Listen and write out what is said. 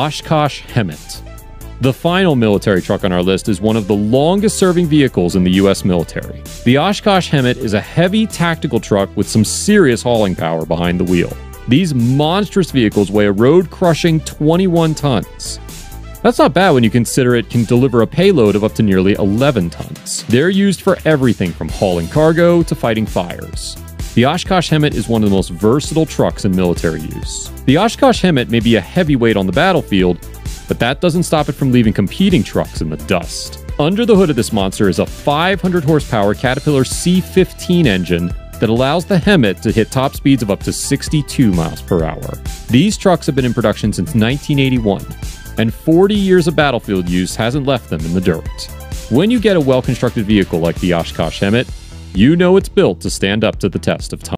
Oshkosh HEMTT. The final military truck on our list is one of the longest serving vehicles in the U.S. military. The Oshkosh HEMTT is a heavy tactical truck with some serious hauling power behind the wheel. These monstrous vehicles weigh a road crushing 21 tons. That's not bad when you consider it can deliver a payload of up to nearly 11 tons. They're used for everything from hauling cargo to fighting fires. The Oshkosh HEMTT is one of the most versatile trucks in military use. The Oshkosh HEMTT may be a heavyweight on the battlefield, but that doesn't stop it from leaving competing trucks in the dust. Under the hood of this monster is a 500 horsepower Caterpillar C15 engine that allows the HEMTT to hit top speeds of up to 62 miles per hour. These trucks have been in production since 1981 and 40 years of battlefield use hasn't left them in the dirt. When you get a well constructed vehicle like the Oshkosh HEMTT, you know it's built to stand up to the test of time.